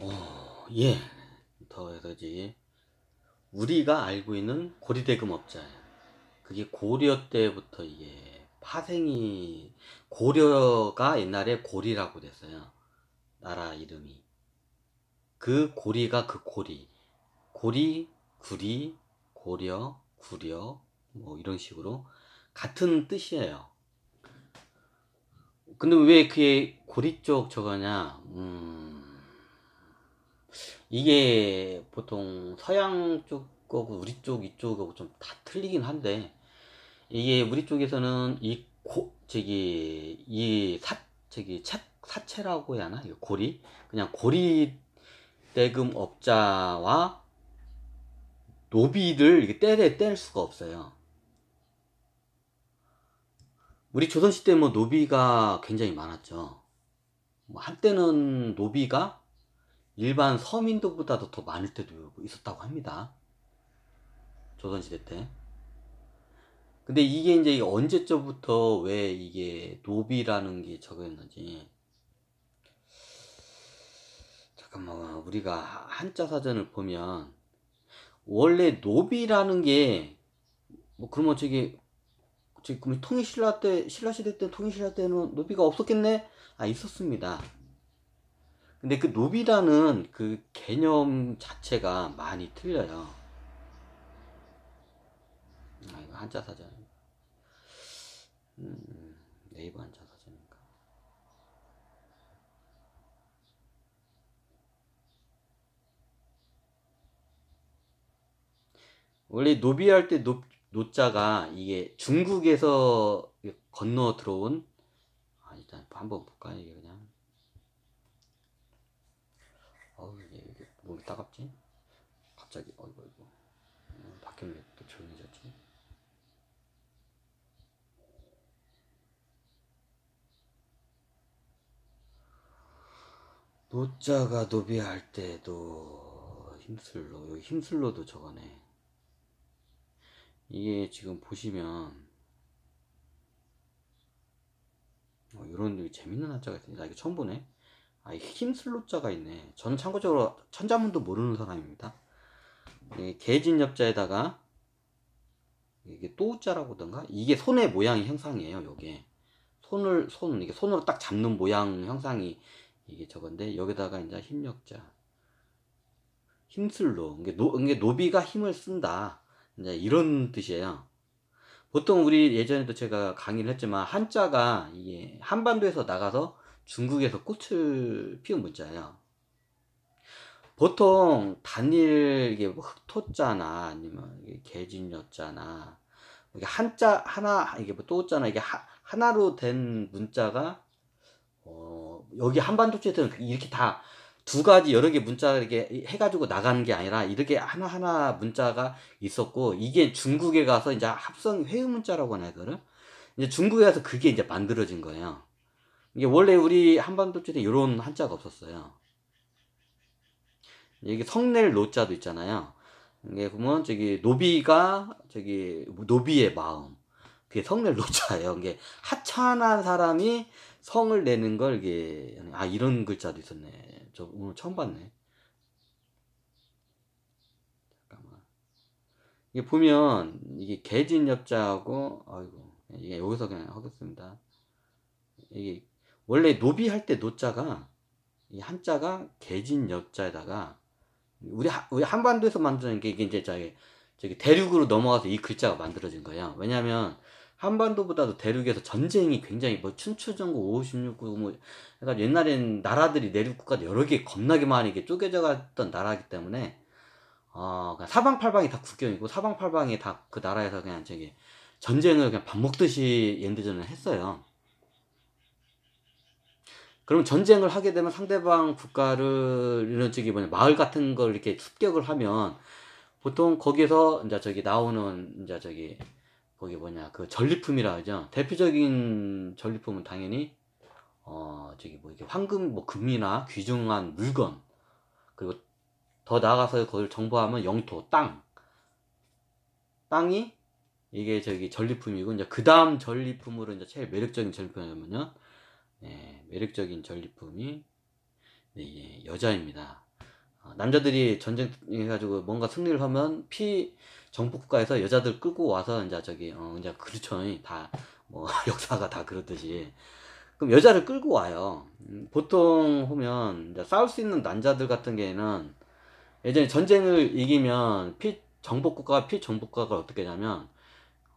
어, 예. 더해서지 우리가 알고 있는 고리대금업자 그게 고려 때부터 이게 파생이 고려가 옛날에 고리라고 됐어요. 나라 이름이 그 고리가 그 고리 고리 구리 고려 구려 뭐 이런 식으로 같은 뜻이에요. 근데 왜 그게 고리 쪽 저거냐? 음, 이게 보통 서양 쪽 거고 우리 쪽 이쪽하고 좀 다 틀리긴 한데 이게 우리 쪽에서는 이 고, 저기 이 사, 저기 차, 사채라고 해야 하나? 이 고리? 그냥 고리 대금 업자와 노비를 이렇게 떼래 뗄 수가 없어요. 우리 조선시대 뭐 노비가 굉장히 많았죠. 뭐 한때는 노비가 일반 서민들보다도 더 많을 때도 있었다고 합니다. 조선시대 때. 근데 이게 이제 언제쯤부터 왜 이게 노비라는 게 적어있는지. 잠깐만, 우리가 한자 사전을 보면, 원래 노비라는 게, 뭐, 그러면 저기, 지금 통일신라 때, 신라시대 때, 통일신라 때는 노비가 없었겠네? 아, 있었습니다. 근데 그 노비라는 그 개념 자체가 많이 틀려요. 아, 이거 한자 사전. 음, 네이버 한자 사전인가. 원래 노비 할 때 노, 노자가 이게 중국에서 건너 들어온 아, 일단 한번 볼까요? 이게 그냥. 어우 이게, 목이 따갑지? 갑자기 어이구 어이구 음, 바뀌면 또 조용해졌지? 노자가 노비할 때도 힘슬로 여기 힘슬로도 저거네. 이게 지금 보시면 어, 이런 재밌는 한자가 있습니다. 나 이거 처음 보네 아, 힘슬로자가 있네. 저는 참고적으로 천자문도 모르는 사람입니다. 개진엽자에다가 이게 또자라고든가 이게 손의 모양이 형상이에요. 요게 손을 손 이게 손으로 딱 잡는 모양 형상이 이게 저건데 여기다가 이제 힘력자 힘슬로 이게 노 이게 노비가 힘을 쓴다. 이제 이런 뜻이에요. 보통 우리 예전에도 제가 강의를 했지만 한자가 이게 한반도에서 나가서 중국에서 꽃을 피운 문자예요. 보통 단일 이게 뭐 흑토자나 아니면 개진여자나 이게 한자 하나 이게 뭐 또자나 이게 하, 하나로 된 문자가 어 여기 한반도 쪽에서는 이렇게 다 두 가지 여러 개 문자 이렇게 해가지고 나가는 게 아니라 이렇게 하나 하나 문자가 있었고 이게 중국에 가서 이제 합성 회유 문자라고 하나 하거든. 이제 중국에 가서 그게 이제 만들어진 거예요. 이게 원래 우리 한반도 쪽에 이런 한자가 없었어요. 이게 성낼 노자도 있잖아요. 이게 보면 저기 노비가 저기 노비의 마음. 그게 성낼 노자예요. 이게 하찮은 사람이 성을 내는 걸 이게 아 이런 글자도 있었네. 저 오늘 처음 봤네. 이게 보면 이게 개진엽자하고 아이고 이게 여기서 그냥 하겠습니다. 이게 원래 노비 할 때 노자가 이 한자가 개진 여자에다가 우리 하, 우리 한반도에서 만드는 게 이게 이제 저기 저기 대륙으로 넘어가서 이 글자가 만들어진 거예요. 왜냐하면 한반도보다도 대륙에서 전쟁이 굉장히 뭐 춘추전국 56구 뭐 그러니까 옛날엔 나라들이 내륙 국가 여러 개 겁나게 많이 이게 쪼개져 갔던 나라이기 때문에 어 사방팔방이 다 국경이고 사방팔방이 다 그 나라에서 그냥 저기 전쟁을 그냥 밥 먹듯이 연대전을 했어요. 그럼 전쟁을 하게 되면 상대방 국가를 이런 저기 뭐냐 마을 같은 걸 이렇게 습격을 하면 보통 거기에서 이제 저기 나오는 이제 저기 거기 뭐냐 그 전리품이라 하죠. 대표적인 전리품은 당연히 어 저기 뭐 이게 황금 뭐 금이나 귀중한 물건 그리고 더 나아가서 그걸 정보하면 영토 땅. 땅이 이게 저기 전리품이고 이제 그 다음 전리품으로 이제 제일 매력적인 전리품이냐면요 네, 매력적인 전리품이 네, 예, 여자입니다. 남자들이 전쟁 해가지고 뭔가 승리를 하면 피 정복 국가에서 여자들 끌고 와서 이제 저기 어 이제 그렇죠 다 뭐 역사가 다 그렇듯이 그럼 여자를 끌고 와요. 음, 보통 보면 싸울 수 있는 남자들 같은 경우에는 예전에 전쟁을 이기면 피 정복 국가와 피 정복 국가가 어떻게 되냐면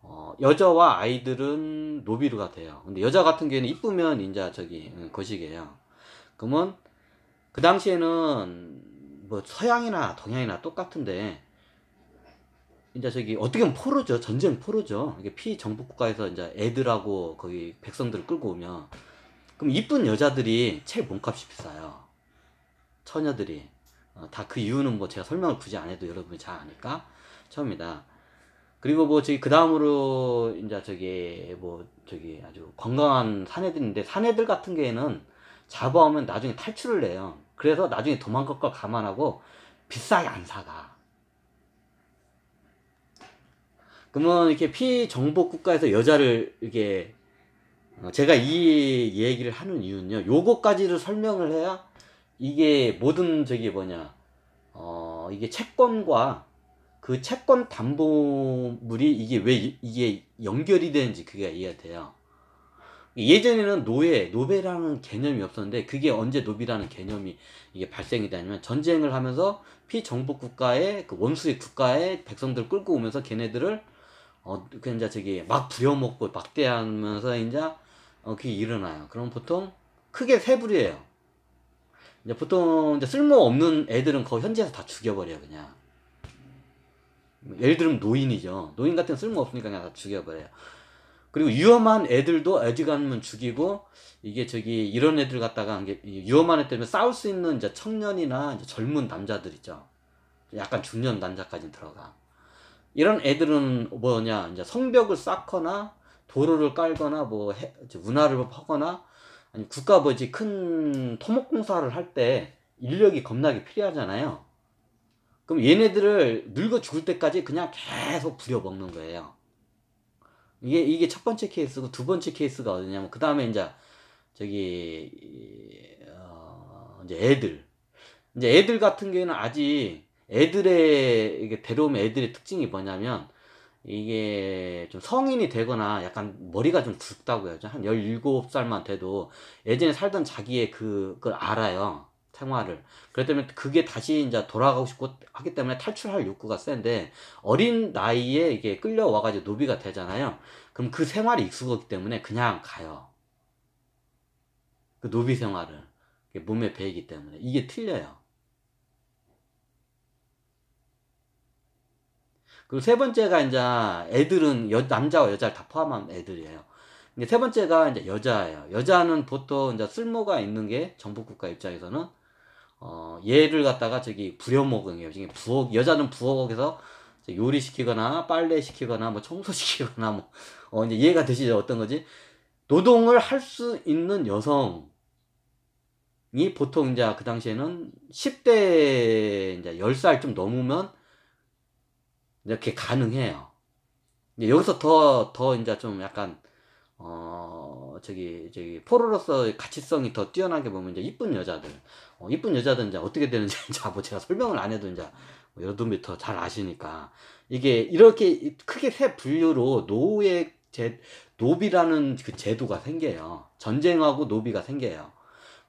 어, 여자와 아이들은 노비루가 돼요. 근데 여자 같은 경우에는 이쁘면 이제 저기 음, 거식이에요. 그러면 그 당시에는 뭐 서양이나 동양이나 똑같은데 이제 저기 어떻게 보면 포로죠. 전쟁 포로죠. 이게 피정복 국가에서 이제 애들하고 거기 백성들을 끌고 오면 그럼 이쁜 여자들이 제일 몸값이 비싸요. 처녀들이 어, 다 그 이유는 뭐 제가 설명을 굳이 안 해도 여러분이 잘 아니까 처음이다. 그리고 뭐 저기 그 다음으로 이제 저기 뭐 저기 아주 건강한 사내들인데 사내들 같은 경우에는 잡아오면 나중에 탈출을 해요. 그래서 나중에 도망갈 걸 감안하고 비싸게 안 사가. 그러면 이렇게 피정복 국가에서 여자를 이렇게 어, 제가 이 얘기를 하는 이유는요. 요거까지를 설명을 해야 이게 모든 저기 뭐냐 어 이게 채권과 그 채권 담보물이 이게 왜 이게 연결이 되는지 그게 이해가 돼요. 예전에는 노예, 노베라는 개념이 없었는데 그게 언제 노비라는 개념이 이게 발생이 되냐면 전쟁을 하면서 피정복 국가의 그 원수의 국가의 백성들을 끌고 오면서 걔네들을 어, 그 이제 저기 막 부려먹고 막대하면서 이제 어, 그게 일어나요. 그럼 보통 크게 세 부류예요. 이제 보통 이제 쓸모 없는 애들은 거의 현지에서 다 죽여버려요, 그냥. 예를 들면 노인이죠. 노인 같은 쓸모 없으니까 그냥 다 죽여버려요. 그리고 위험한 애들도 애지간하면 죽이고 이게 저기 이런 애들 갖다가 위험한 애 때문에 싸울 수 있는 이제 청년이나 이제 젊은 남자들 있죠. 약간 중년 남자까지 들어가. 이런 애들은 뭐냐 이제 성벽을 쌓거나 도로를 깔거나 뭐 해, 운하를 하거나 아니 국가 뭐지 큰 토목공사를 할 때 인력이 겁나게 필요하잖아요. 그럼 얘네들을 늙어 죽을 때까지 그냥 계속 부려먹는 거예요. 이게 이게 첫 번째 케이스고 두 번째 케이스가 어디냐면 그 다음에 이제 저기 어 이제 애들 이제 애들 같은 경우에는 아직 애들의 이게 데려오면 애들의 특징이 뭐냐면 이게 좀 성인이 되거나 약간 머리가 좀 굵다고 해야죠. 한 17살만 돼도 예전에 살던 자기의 그, 그걸 알아요. 생활을. 그렇기 때문에 그게 다시 이제 돌아가고 싶고 하기 때문에 탈출할 욕구가 센데 어린 나이에 이게 끌려와가지고 노비가 되잖아요. 그럼 그 생활이 익숙하기 때문에 그냥 가요. 그 노비 생활을. 몸에 배이기 때문에. 이게 틀려요. 그리고 세 번째가 이제 애들은 여, 남자와 여자를 다 포함한 애들이에요. 세 번째가 이제 여자예요. 여자는 보통 이제 쓸모가 있는 게 정복국가 입장에서는 어, 얘를 갖다가 저기 부려먹은 게 부엌, 여자는 부엌에서 요리 시키거나 빨래 시키거나 뭐 청소 시키거나 뭐, 어, 이제 이해가 되시죠? 어떤 거지? 노동을 할 수 있는 여성이 보통 이제 그 당시에는 10대 이제 10살 좀 넘으면 이렇게 가능해요. 여기서 더, 더 이제 좀 약간, 어, 저기, 저기, 포로로서 가치성이 더 뛰어나게 보면 이제 이쁜 여자들. 어, 이쁜 여자들 이제 어떻게 되는지 이제 뭐 제가 설명을 안 해도 이제 뭐 여러분이 더 잘 아시니까. 이게 이렇게 크게 세 분류로 노예 제, 노비라는 그 제도가 생겨요. 전쟁하고 노비가 생겨요.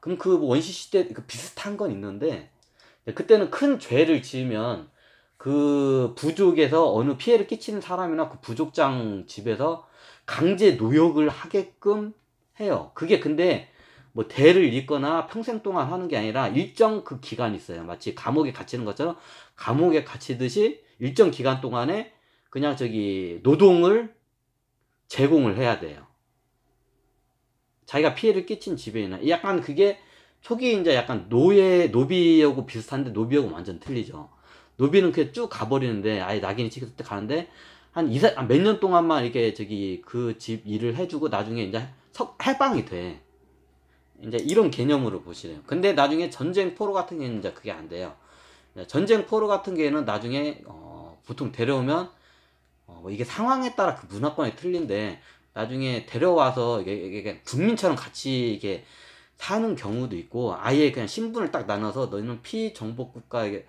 그럼 그 원시 시대 그 비슷한 건 있는데, 그때는 큰 죄를 지으면 그 부족에서 어느 피해를 끼치는 사람이나 그 부족장 집에서 강제 노역을 하게끔 해요. 그게 근데 뭐 대를 잇거나 평생 동안 하는 게 아니라 일정 그 기간이 있어요. 마치 감옥에 갇히는 것처럼 감옥에 갇히듯이 일정 기간 동안에 그냥 저기 노동을 제공을 해야 돼요. 자기가 피해를 끼친 집에는 약간 그게 초기 이제 약간 노예 노비하고 비슷한데 노비하고 완전 틀리죠. 노비는 그냥 쭉 가버리는데 아예 낙인이 찍혔을 때 가는데 한 이사 몇 년 동안만 이렇게 저기 그 집 일을 해주고 나중에 이제 석 해방이 돼. 이제 이런 개념으로 보시래요. 근데 나중에 전쟁 포로 같은 경우는 이제 그게 안 돼요. 전쟁 포로 같은 경우에는 나중에 어, 보통 데려오면 어, 뭐 이게 상황에 따라 그 문화권이 틀린데 나중에 데려와서 이게, 이게 국민처럼 같이 이게 사는 경우도 있고 아예 그냥 신분을 딱 나눠서 너희는 피정복 국가에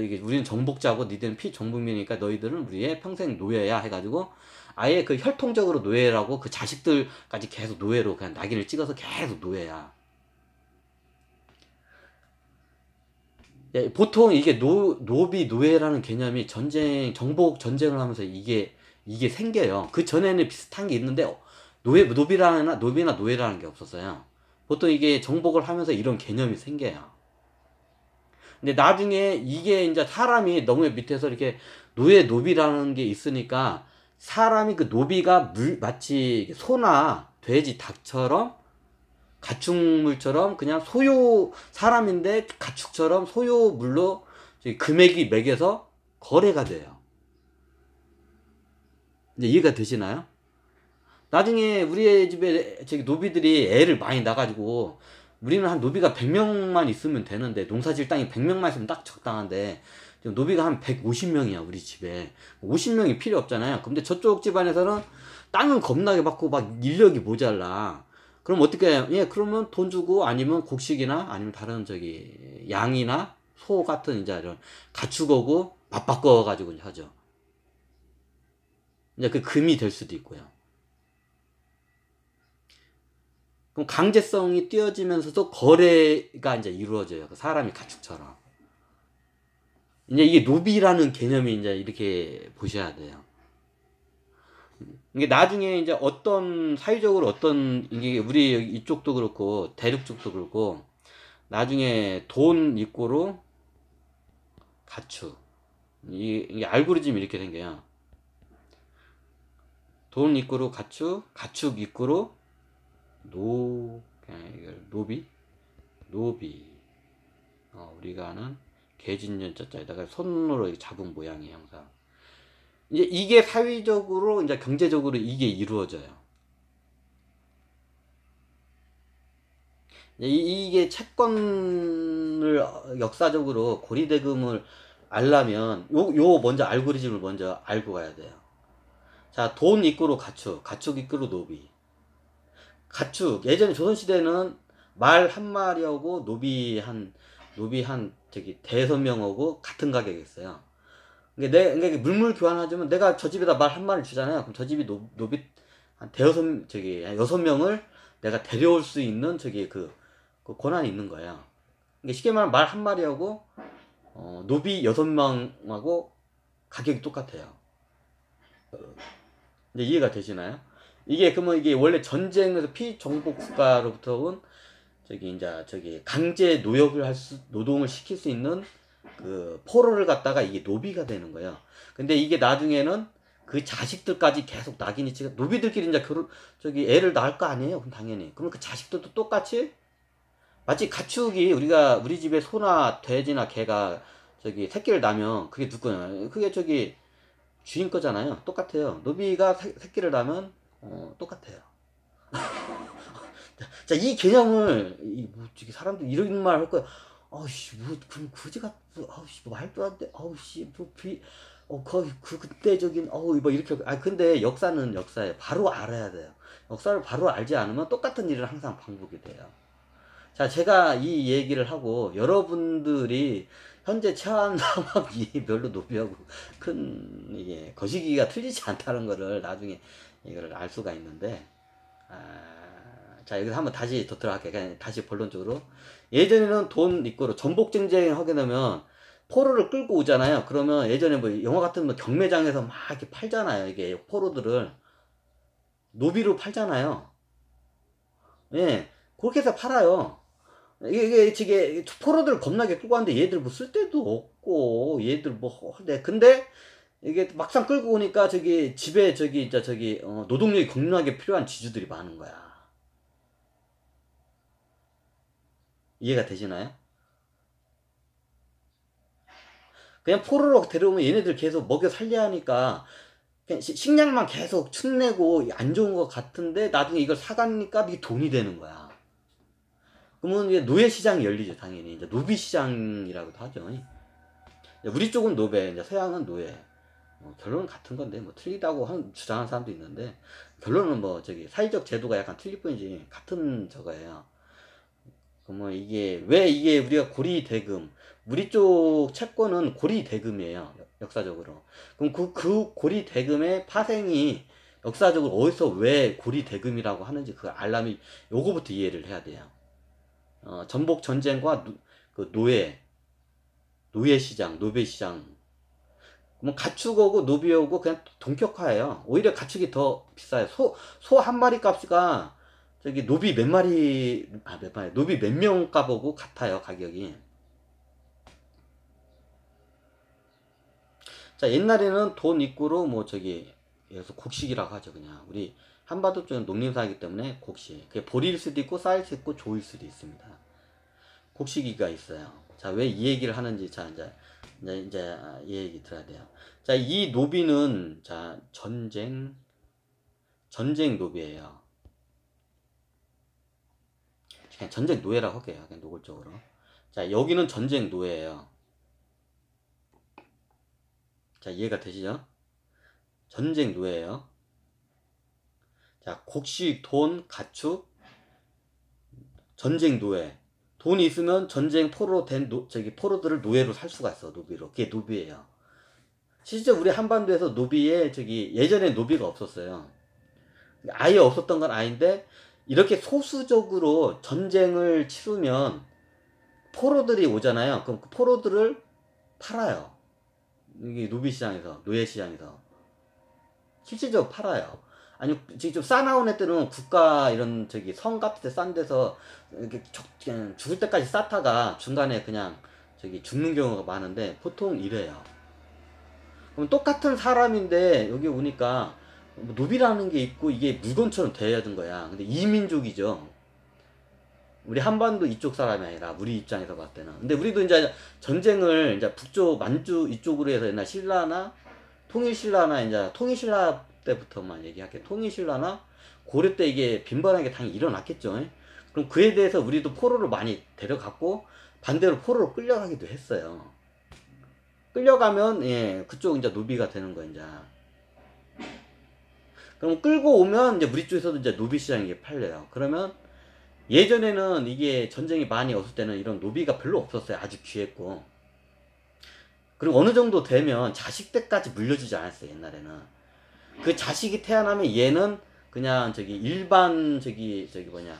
이게 우리는 정복자고 니들은 피정복민이니까 너희들은 우리의 평생 노예야 해가지고 아예 그 혈통적으로 노예라고 그 자식들까지 계속 노예로 그냥 낙인을 찍어서 계속 노예야. 예, 보통 이게 노, 노비 노예라는 개념이 전쟁 정복 전쟁을 하면서 이게 이게 생겨요. 그 전에는 비슷한 게 있는데 노예 노비라나 노비나 노예라는 게 없었어요. 보통 이게 정복을 하면서 이런 개념이 생겨요. 근데 나중에 이게 이제 사람이 너무 밑에서 이렇게 노예 노비라는 게 있으니까 사람이 그 노비가 물 마치 소나 돼지 닭처럼 가축물처럼 그냥 소요 사람인데 가축처럼 소요물로 금액이 매겨서 거래가 돼요. 이제 이해가 되시나요? 나중에 우리 집에 저기 노비들이 애를 많이 낳아가지고 우리는 한 노비가 100명만 있으면 되는데 농사질 땅이 100명만 있으면 딱 적당한데 지금 노비가 한 150명이야 우리 집에. 50명이 필요 없잖아요. 근데 저쪽 집안에서는 땅은 겁나게 받고 막 인력이 모자라. 그럼 어떻게 해요? 예 그러면 돈 주고 아니면 곡식이나 아니면 다른 저기 양이나 소 같은 이제 이런 가축어고 맞바꿔 가지고 하죠. 이제 그 금이 될 수도 있고요 그럼 강제성이 띄어지면서도 거래가 이제 이루어져요. 그 사람이 가축처럼. 이제 이게 노비라는 개념이 이제 이렇게 보셔야 돼요. 이게 나중에 이제 어떤 사회적으로 어떤 이게 우리 이쪽도 그렇고 대륙 쪽도 그렇고 나중에 돈 입고로 가축 이, 이게 알고리즘이 이렇게 생겨요. 돈 입고로 가축, 가축 입고로 노 노비 노비 어, 우리가 아는 개진년자자에다가 손으로 잡은 모양의 형상 이제 이게 사회적으로 이제 경제적으로 이게 이루어져요. 이게 채권을 역사적으로 고리대금을 알려면 요, 요 먼저 알고리즘을 먼저 알고 가야 돼요. 자, 돈 equal 가축, 가축 equal 노비. 가축 예전에 조선시대는 말 한 마리하고 노비 한 노비 한 저기 대여섯 명하고 같은 가격이었어요. 그러니까 내 그러니까 물물 교환하자면 내가 저 집에다 말 한 마리 주잖아요. 그럼 저 집이 노, 노비 한 대여섯 저기 여섯 명을 내가 데려올 수 있는 저기 그, 그 권한이 있는 거예요. 그러니까 쉽게 말하면 말 한 마리하고 어, 노비 여섯 명하고 가격이 똑같아요. 이제 이해가 되시나요? 이게 그러면 이게 원래 전쟁에서 피정복 국가로부터 온 저기 이제 저기 강제 노역을 할 수, 노동을 시킬 수 있는 그 포로를 갖다가 이게 노비가 되는 거예요. 근데 이게 나중에는 그 자식들까지 계속 낙인이 찍어 노비들끼리 이제 결혼 저기 애를 낳을 거 아니에요. 그럼 당연히. 그러면 그 자식들도 똑같이 마치 가축이 우리가 우리 집에 소나 돼지나 개가 저기 새끼를 낳으면 그게 누구냐? 그게 저기 주인 거잖아요. 똑같아요. 노비가 새, 새끼를 낳으면 어, 똑같아요. 자, 이 개념을, 이, 뭐, 저기 사람들 이런 말 할 거야. 아우씨, 뭐, 그럼 굳이 가, 아우씨, 뭐 말도 안 돼. 아우씨, 뭐, 비, 어, 그, 그, 그때적인, 어우, 뭐, 이렇게. 아, 근데 역사는 역사에 바로 알아야 돼요. 역사를 바로 알지 않으면 똑같은 일을 항상 반복이 돼요. 자, 제가 이 얘기를 하고, 여러분들이 현재 처한 상황이 별로 높이하고 큰, 이게, 거시기가 틀리지 않다는 거를 나중에 이거를 알 수가 있는데 아, 자 여기서 한번 다시 더 들어갈게요. 그냥 다시 본론적으로 예전에는 돈 입고로 전복 쟁쟁 하게 되면 포로를 끌고 오잖아요. 그러면 예전에 뭐 영화 같은 뭐 경매장에서 막 이렇게 팔잖아요. 이게 포로들을 노비로 팔잖아요. 예, 그렇게 해서 팔아요. 이게, 이게, 포로들 겁나게 끌고 왔는데 얘들 뭐 쓸 데도 없고, 얘들 뭐, 네, 근데 이게 막상 끌고 오니까 저기 집에 저기 이제 저기 어, 노동력이 겁나게 필요한 지주들이 많은 거야. 이해가 되시나요? 그냥 포로로 데려오면 얘네들 계속 먹여 살려야 하니까 그냥 식량만 계속 축내고 안 좋은 것 같은데 나중에 이걸 사가니까 이게 돈이 되는 거야. 그러면 이제 노예 시장이 열리죠 당연히 이제 노비 시장이라고도 하죠. 우리 쪽은 노베, 이제 서양은 노예. 뭐 결론은 같은 건데 뭐 틀리다고 한, 주장하는 사람도 있는데 결론은 뭐 저기 사회적 제도가 약간 틀릴 뿐이지 같은 저거예요. 그러면 이게 왜 이게 우리가 고리 대금 우리 쪽 채권은 고리 대금이에요 역사적으로 그럼 그, 그 고리 대금의 파생이 역사적으로 어디서 왜 고리 대금이라고 하는지 그 알라면 요거부터 이해를 해야 돼요 어, 정복 전쟁과 노, 그 노예 노예 시장 노비 시장 뭐 가축 오고 노비 오고 그냥 동격화예요. 오히려 가축이 더 비싸요. 소 소 한 마리 값이가 저기 노비 몇 마리 아 몇 마리 노비 몇 명 값하고 같아요 가격이. 자 옛날에는 돈 입구로 뭐 저기 여기서 곡식이라고 하죠 그냥. 우리 한반도 쪽은 농림사이기 때문에 곡식. 그게 보리일 수도 있고 쌀일 수도 있고 조일 수도 있습니다. 곡식이가 있어요. 자 왜 이 얘기를 하는지 자 이제 이제 이제 이 얘기 들어야 돼요 자 이 노비는 자 전쟁 전쟁 노비예요 그냥 전쟁 노예라고 할게요 그냥 노골적으로 자 여기는 전쟁 노예예요 자 이해가 되시죠? 전쟁 노예예요. 자 곡식, 돈, 가축, 전쟁 노예. 돈이 있으면 전쟁 포로 된 노, 저기 포로들을 노예로 살 수가 있어 노비로. 그게 노비예요. 실제 우리 한반도에서 노비에 저기 예전에 노비가 없었어요. 아예 없었던 건 아닌데 이렇게 소수적으로 전쟁을 치르면 포로들이 오잖아요. 그럼 그 포로들을 팔아요. 이게 노비 시장에서 노예 시장에서 실질적으로 팔아요. 아니 지금 좀 싸나온 애들은 국가 이런 저기 성 같은 데싼 데서 이렇게 그냥 죽을 때까지 쌓다가 중간에 그냥 저기 죽는 경우가 많은데 보통 이래요. 그럼 똑같은 사람인데 여기 오니까 뭐 노비라는 게 있고 이게 물건처럼 대해야된 거야. 근데 이민족이죠. 우리 한반도 이쪽 사람이 아니라 우리 입장에서 봤을 때는. 근데 우리도 이제 전쟁을 이제 북쪽 만주 이쪽으로 해서 옛날 신라나 통일신라나 이제 통일신라 때부터만 얘기할게. 통일신라나 고려 때 이게 빈번하게 당연히 일어났겠죠. 그럼 그에 대해서 우리도 포로를 많이 데려갔고 반대로 포로로 끌려가기도 했어요. 끌려가면 예 그쪽 이제 노비가 되는 거야 이제. 그럼 끌고 오면 이제 우리 쪽에서도 이제 노비 시장에 팔려요. 그러면 예전에는 이게 전쟁이 많이 없을 때는 이런 노비가 별로 없었어요. 아주 귀했고. 그리고 어느 정도 되면 자식 때까지 물려주지 않았어요. 옛날에는. 그 자식이 태어나면 얘는 그냥 저기 일반 저기 저기 뭐냐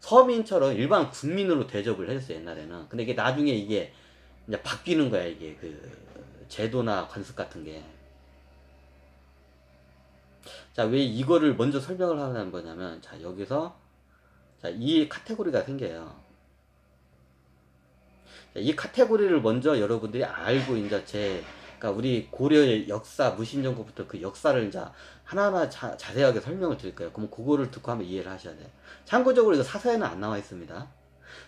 서민처럼 일반 국민으로 대접을 했어요. 옛날에는. 근데 이게 나중에 이게 이제 바뀌는 거야. 이게 그 제도나 관습 같은 게. 자, 왜 이거를 먼저 설명을 하는 거냐면, 자, 여기서 자, 이 카테고리가 생겨요. 자, 이 카테고리를 먼저 여러분들이 알고 이제 제 그러니까 우리 고려의 역사 무신정부부터 그 역사를 이제 하나하나 자, 자세하게 설명을 드릴 거예요. 그럼 그거를 듣고 한번 이해를 하셔야 돼요. 참고적으로 이거 사서에는 안 나와 있습니다.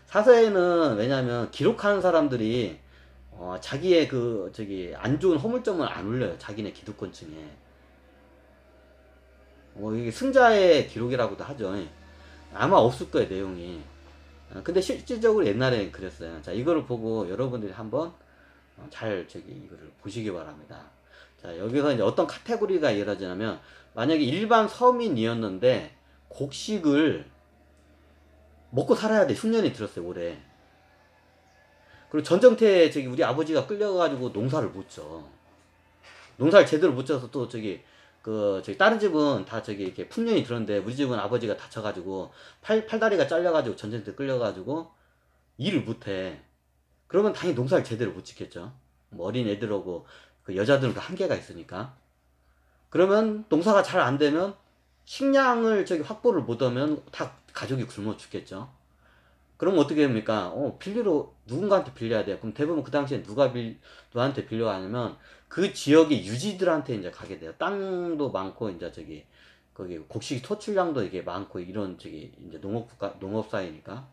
사서에는 왜냐하면 기록하는 사람들이 어, 자기의 그 저기 안 좋은 허물점을 안 올려요. 자기네 기득권층에. 어, 이게 승자의 기록이라고도 하죠. 아마 없을 거예요 내용이 어, 근데 실질적으로 옛날에 그랬어요 자 이거를 보고 여러분들이 한번 어, 잘 저기 이거를 보시기 바랍니다. 자 여기서 이제 어떤 카테고리가 이루어지냐면 만약에 일반 서민이었는데 곡식을 먹고 살아야 돼. 흉년이 들었어요 올해. 그리고 전정태 저기 우리 아버지가 끌려가지고 농사를 못져 농사를 제대로 못 져서 또 저기 그 저기 다른 집은 다 저기 이렇게 풍년이 들었는데 우리 집은 아버지가 다쳐가지고 팔 팔다리가 잘려가지고 전쟁 때 끌려가지고 일을 못해. 그러면 당연히 농사를 제대로 못 짓겠죠. 뭐 어린 애들하고 그 여자들은 그 한계가 있으니까. 그러면 농사가 잘 안 되면 식량을 저기 확보를 못하면 다 가족이 굶어 죽겠죠. 그럼 어떻게 됩니까? 어, 빌리로 누군가한테 빌려야 돼요. 그럼 대부분 그 당시에 누가 빌, 누구한테 빌려가냐면 그 지역의 유지들한테 이제 가게 돼요. 땅도 많고 이제 저기 거기 곡식 토출량도 이게 많고 이런 저기 이제 농업 국가 농업 사회니까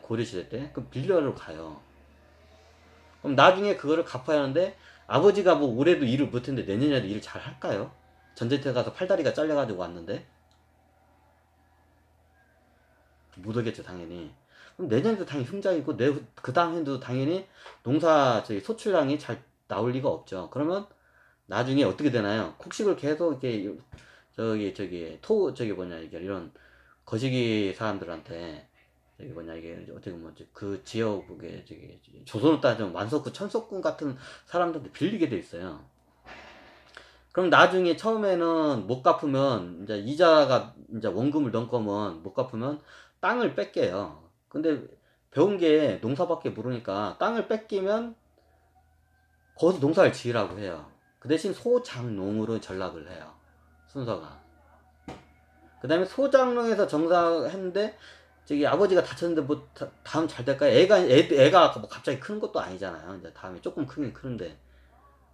고려 시대 때 그럼 빌려로 가요. 그럼 나중에 그거를 갚아야 하는데 아버지가 뭐 올해도 일을 못했는데 내년에도 일을 잘 할까요? 전쟁터 가서 팔다리가 잘려가지고 왔는데 못 오겠죠 당연히. 그럼 내년에도 당연히 내그 다음 해도 당연히 농사 저기 소출량이 잘 나올 리가 없죠. 그러면 나중에 어떻게 되나요? 곡식을 계속 이렇게 저기 저기 토 저기 뭐냐 이게 이런 거시기 사람들한테 저기 뭐냐 이게 어떻게 보면 그 지역에 저기 조선을 따지면 완석구 천석군 같은 사람들한테 빌리게 돼 있어요. 그럼 나중에 처음에는 못 갚으면 이제 이자가 이제 원금을 넘거면 못 갚으면 땅을 뺏겨요. 근데 배운 게 농사밖에 모르니까 땅을 뺏기면 거기서 농사를 지으라고 해요. 그 대신 소장농으로 전락을 해요. 순서가. 그 다음에 소장농에서 정사했는데 저기 아버지가 다쳤는데 뭐 다, 음 잘 될까요? 애가 애, 애가 뭐 갑자기 크는 것도 아니잖아요. 이제 다음에 조금 크긴 크는데.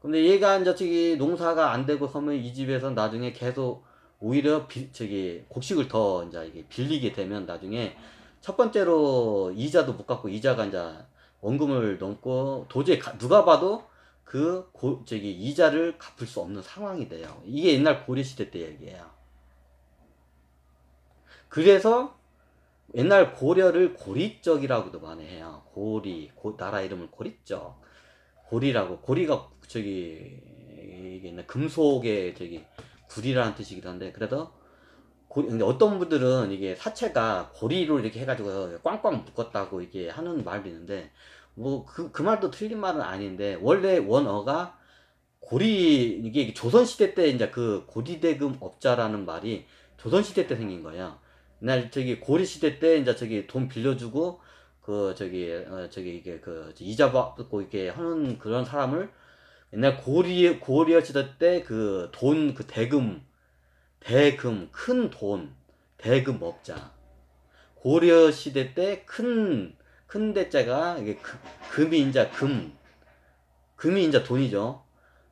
근데 얘가 이제 저기 농사가 안 되고 서면 이 집에서 나중에 계속 오히려 비, 저기 곡식을 더 이제 이게 빌리게 되면 나중에 첫 번째로 이자도 못 갚고 이자가 이제 원금을 넘고 도저히 가, 누가 봐도 그 고, 저기 이자를 갚을 수 없는 상황이 돼요. 이게 옛날 고려 시대 때 얘기예요. 그래서 옛날 고려를 고리적이라고도 많이 해요. 고리, 고, 나라 이름을 고리적. 고리라고. 고리가 저기, 이게 금속의 저기, 구리라는 뜻이기도 한데, 그래도, 고, 근데 어떤 분들은 이게 사체가 고리로 이렇게 해가지고 꽝꽝 묶었다고 이게 하는 말도 있는데, 뭐, 그, 그 말도 틀린 말은 아닌데, 원래 원어가 고리, 이게 조선시대 때 이제 그 고리대금 업자라는 말이 조선시대 때 생긴 거예요. 옛날 저기 고리 시대 때 이제 저기 돈 빌려주고 그 저기 어 저기 이게 그 이자 받고 이렇게 하는 그런 사람을 옛날 고리 고려 시대 때 그 돈그 대금 대금 큰 돈 대금 업자. 고려 시대 때 큰 큰 대자가 이게 그, 금이 이제 금. 금이 이제 돈이죠.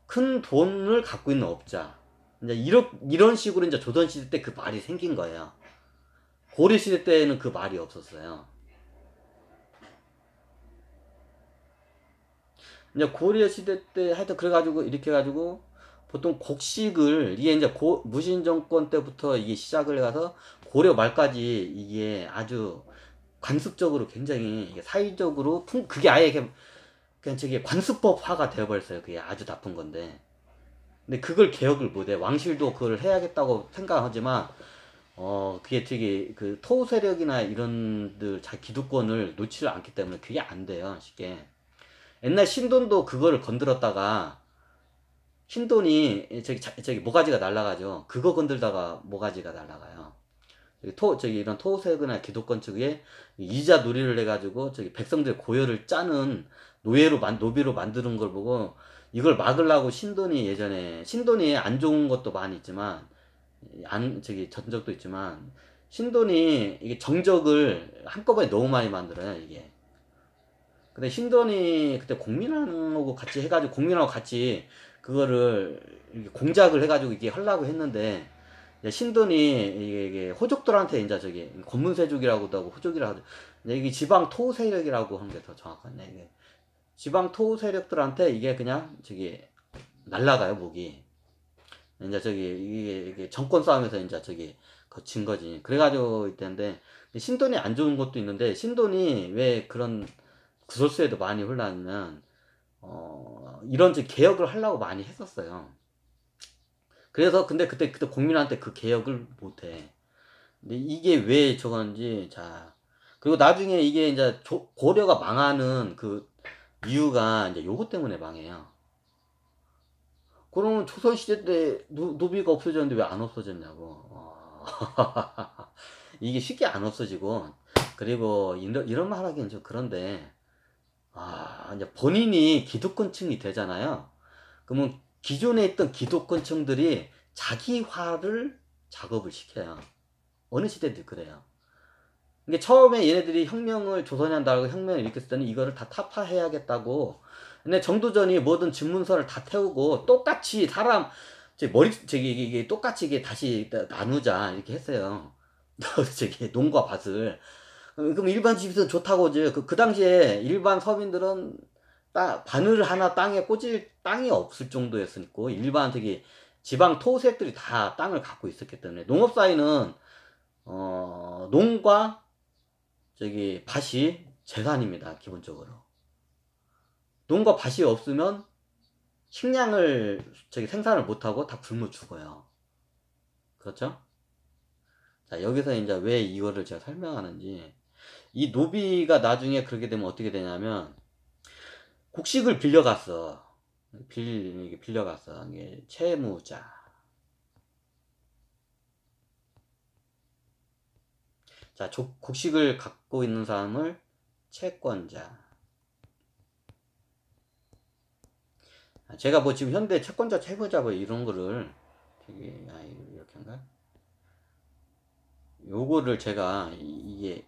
큰 돈을 갖고 있는 업자. 이제 이런 이런 식으로 이제 조선 시대 때 그 말이 생긴 거예요. 고려 시대 때는 그 말이 없었어요. 이제 고려 시대 때 하여튼 그래 가지고 이렇게 해가지고 보통 곡식을 이게 이제 고, 무신 정권 때부터 이게 시작을 해가서 고려 말까지 이게 아주 관습적으로 굉장히 사회적으로 풍 그게 아예 그냥, 그냥 저기 관습법화가 되어버렸어요. 그게 아주 나쁜 건데. 근데 그걸 개혁을 못해. 왕실도 그걸 해야겠다고 생각하지만 어 그게 되게 그토 세력이나 이런들 자 기득권을 놓지 않기 때문에 그게 안 돼요 쉽게. 옛날 신돈도 그거를 건드렸다가 신돈이 저기 저기 모가지가 날라가죠. 그거 건들다가 모가지가 날라가요. 저기 토 저기 이런 토세력이나 기득권 측에 이자 놀이를 해가지고 저기 백성들 고열을 짜는 노예로 만 노비로 만드는 걸 보고 이걸 막으려고 신돈이 예전에 신돈이 안 좋은 것도 많이 있지만 안 저기 전적도 있지만 신돈이 이게 정적을 한꺼번에 너무 많이 만들어요 이게. 근데 신돈이 그때 공민하고 같이 해가지고 공민하고 같이 그거를 공작을 해가지고 이게 하려고 했는데 신돈이 이게, 이게 호족들한테 이제 저기 권문세족이라고도 하고 호족이라고 하죠 이게 지방 토 세력이라고 하는 게 더 정확하네 이게 지방 토 세력들한테 이게 그냥 저기 날라가요 목이 이제 저기 이게, 이게 정권 싸움에서 이제 저기 거친 거지. 그래가지고 있는데 신돈이 안 좋은 것도 있는데 신돈이 왜 그런 구설수에도 많이 흘렀냐면 어 이런 개혁을 하려고 많이 했었어요. 그래서 근데 그때 그때 국민한테 그 개혁을 못해. 근데 이게 왜 저건지 자 그리고 나중에 이게 이제 고려가 망하는 그 이유가 이제 요것 때문에 망해요. 그러면 조선시대 때 노, 노비가 없어졌는데 왜 안 없어졌냐고. 어. 이게 쉽게 안 없어지고, 그리고 이런, 이런 말 하기는 좀 그런데, 아, 이제 본인이 기득권층이 되잖아요. 그러면 기존에 있던 기득권층들이 자기화를 작업을 시켜요. 어느 시대도 그래요. 이게 처음에 얘네들이 혁명을 조선에 한다고 혁명을 일으켰을 때는 이거를 다 타파해야겠다고 근데 정도전이 뭐든 집문서를 다 태우고 똑같이 사람 머리 저기 이게 똑같이 이게 다시 나누자 이렇게 했어요. 저기 농과 밭을 그럼 일반 집에서 좋다고 이제 그, 그 당시에 일반 서민들은 땅 바늘 하나 땅에 꽂을 땅이 없을 정도였으니까 일반 저기 지방 토색들이 다 땅을 갖고 있었기 때문에 농업 사회는 어 농과 저기 밭이 재산입니다 기본적으로 농과 밭이 없으면 식량을 저기 생산을 못하고 다 굶어 죽어요. 그렇죠? 자, 여기서 이제 왜 이거를 제가 설명하는지. 이 노비가 나중에 그렇게 되면 어떻게 되냐면 곡식을 빌려갔어. 빌, 빌려갔어. 이게 채무자. 자, 조, 곡식을 갖고 있는 사람을 채권자. 제가 뭐 지금 현대 채권자, 채무자 뭐 이런 거를 되게, 아, 이렇게인가? 요거를 제가 이게,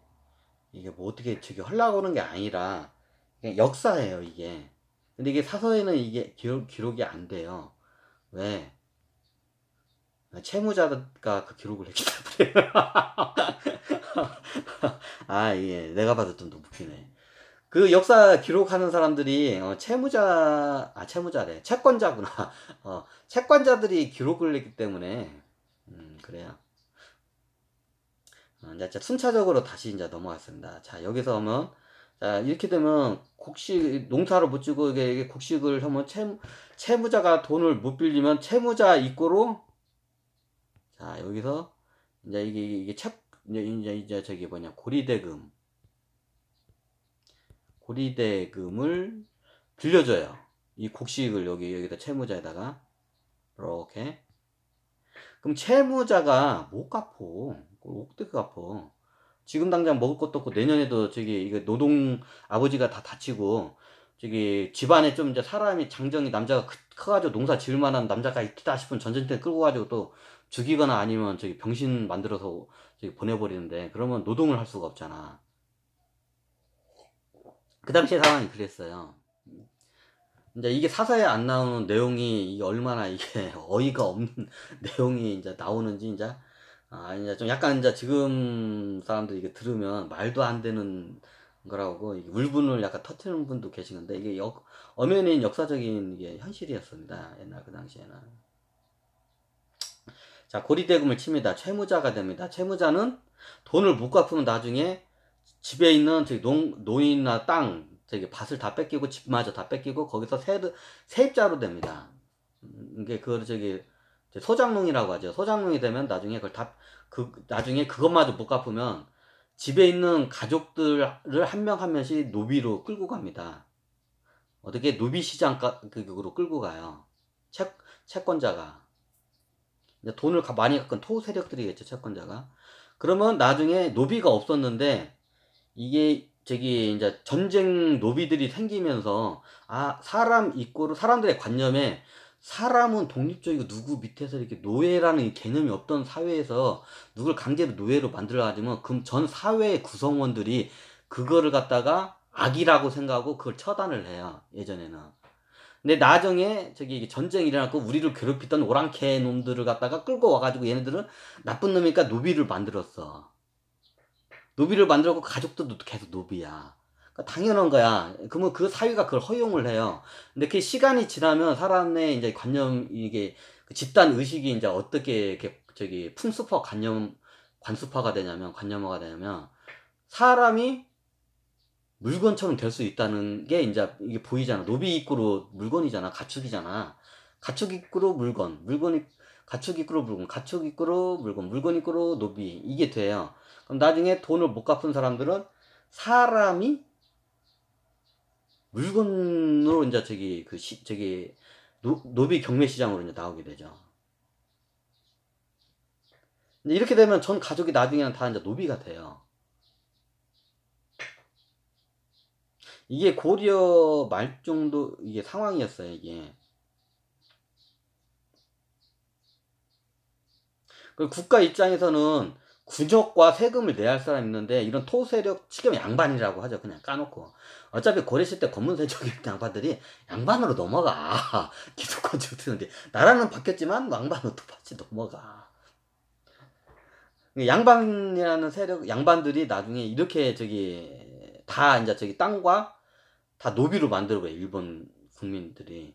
이게 뭐 어떻게 저기 하려고 그러는 게 아니라, 그냥 역사예요, 이게. 근데 이게 사서에는 이게 기록, 기록이 안 돼요. 왜? 채무자가 그 기록을 했기 때문에. 아, 예. 내가 봐도 좀 웃기네. 그 역사 기록하는 사람들이 어, 채무자, 아, 채무자래. 채권자구나. 어, 채권자들이 기록을 했기 때문에, 음, 그래요. 어, 이제 순차적으로 다시 이제 넘어갔습니다. 자, 여기서 하면, 자, 이렇게 되면 곡식, 농사를 못 지고 이게 곡식을 하면 채, 채무자가 돈을 못 빌리면 채무자 입고로 자, 여기서 이제 이게 이게 책 이제 이제 이제 저기 뭐냐 고리대금 고리대금을 빌려줘요. 이 곡식을 여기 여기다 채무자에다가 이렇게 그럼 채무자가 못 갚어. 어떻게 갚어? 지금 당장 먹을 것도 없고 내년에도 저기 이거 노동 아버지가 다 다치고 저기 집안에 좀 이제 사람이 장정이 남자가 크, 커가지고 농사 지을 만한 남자가 있다 싶으면 전쟁때 끌고 가지고 또 죽이거나 아니면 저기 병신 만들어서 저기 보내버리는데 그러면 노동을 할 수가 없잖아. 그 당시에 상황이 그랬어요. 이제 이게 사사에 안 나오는 내용이 이게 얼마나 이게 어이가 없는 내용이 이제 나오는지 이제 아 이제 좀 약간 이제 지금 사람들이 이게 들으면 말도 안 되는 거라고 울분을 약간 터트리는 분도 계시는데 이게 역, 엄연히 역사적인 이게 현실이었습니다. 옛날 그 당시에는. 자, 고리대금을 칩니다. 채무자가 됩니다. 채무자는 돈을 못 갚으면 나중에 집에 있는 저기 농, 노인이나 땅, 저기 밭을 다 뺏기고 집마저 다 뺏기고 거기서 세, 세입자로 됩니다. 음, 이게 그 저기 소장농이라고 하죠. 소장농이 되면 나중에 그걸 다, 그, 나중에 그것마저 못 갚으면 집에 있는 가족들을 한 명한 명씩 노비로 끌고 갑니다. 어떻게 노비 시장 그으로 끌고 가요. 채, 채권자가. 돈을 많이 갖은 토 세력들이겠죠, 채권자가. 그러면 나중에 노비가 없었는데, 이게 저기 이제 전쟁 노비들이 생기면서, 아, 사람 입고로 사람들의 관념에 사람은 독립적이고 누구 밑에서 이렇게 노예라는 개념이 없던 사회에서 누굴 강제로 노예로 만들어가지면 그럼 전 사회의 구성원들이 그거를 갖다가 악이라고 생각하고 그걸 처단을 해요. 예전에는. 근데 나중에 저기 전쟁이 일어났고 우리를 괴롭히던 오랑캐 놈들을 갖다가 끌고 와가지고 얘네들은 나쁜 놈이니까 노비를 만들었어. 노비를 만들었고 가족들도 계속 노비야. 그러니까 당연한 거야. 그러면 그 사회가 그걸 허용을 해요. 근데 그 시간이 지나면 사람의 이제 관념 이게 그 집단 의식이 이제 어떻게 이렇게 저기 풍습화 관념 관습화가 되냐면 관념화가 되냐면 사람이 물건처럼 될 수 있다는 게 이제 이게 보이잖아. 노비 입구로 물건이잖아. 가축이잖아. 가축 equal 물건, 물건이 가축 equal 물건, 가축 equal 물건, 물건 equal 노비 이게 돼요. 나중에 돈을 못 갚은 사람들은 사람이 물건으로 이제 저기 그 시, 저기 노, 노비 경매 시장으로 이제 나오게 되죠. 이렇게 되면 전 가족이 나중에는 다 이제 노비가 돼요. 이게 고려 말 정도 이게 상황이었어요 이게 그 국가 입장에서는 군역과 세금을 내야 할 사람이 있는데 이런 토세력 지금 양반이라고 하죠. 그냥 까놓고. 어차피 고려시 때 검문세력 양반들이 양반으로 넘어가. 기득권 주는데. 나라는 바뀌었지만 양반으로 또 같이 넘어가. 양반이라는 세력 양반들이 나중에 이렇게 저기 다 이제 저기 땅과 다 노비로 만들어봐요 일본 국민들이.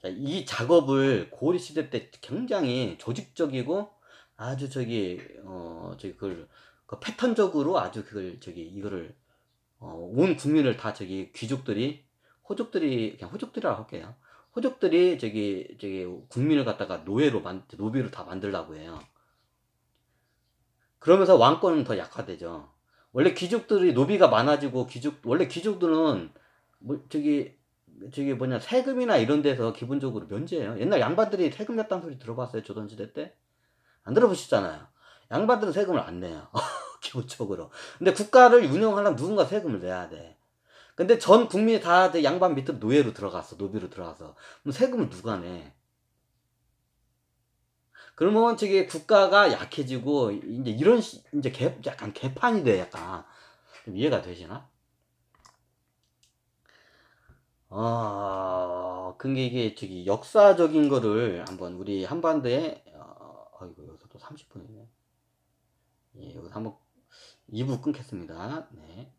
자, 이 작업을 고리 시대 때 굉장히 조직적이고 아주 저기 어 저기 그걸 그 패턴적으로 아주 그걸 저기 이거를 어, 온 국민을 다 저기 귀족들이 호족들이 그냥 호족들이라고 할게요 호족들이 저기 저기 국민을 갖다가 노예로 만 노비로 다 만들라고 해요 그러면서 왕권은 더 약화되죠 원래 귀족들이 노비가 많아지고 귀족 원래 귀족들은 뭐 저기 저기 뭐냐 세금이나 이런 데서 기본적으로 면제예요. 옛날 양반들이 세금 냈다는 소리 들어봤어요 조선시대 때? 안 들어보셨잖아요. 양반들은 세금을 안 내요. 기본적으로. 근데 국가를 운영하려면 누군가 세금을 내야 돼. 근데 전 국민이 다 양반 밑으로 노예로 들어갔어. 노비로 들어가서. 그럼 세금을 누가 내? 그러면 저기 국가가 약해지고 이제 이런 시, 이제 개, 약간 개판이 돼 약간 좀 이해가 되시나? 어, 근데 이게 저기 역사적인 거를 한번 우리 한반도에 어, 아이고 30분이네. 예, 여기서 한번 2부 끊겠습니다. 네.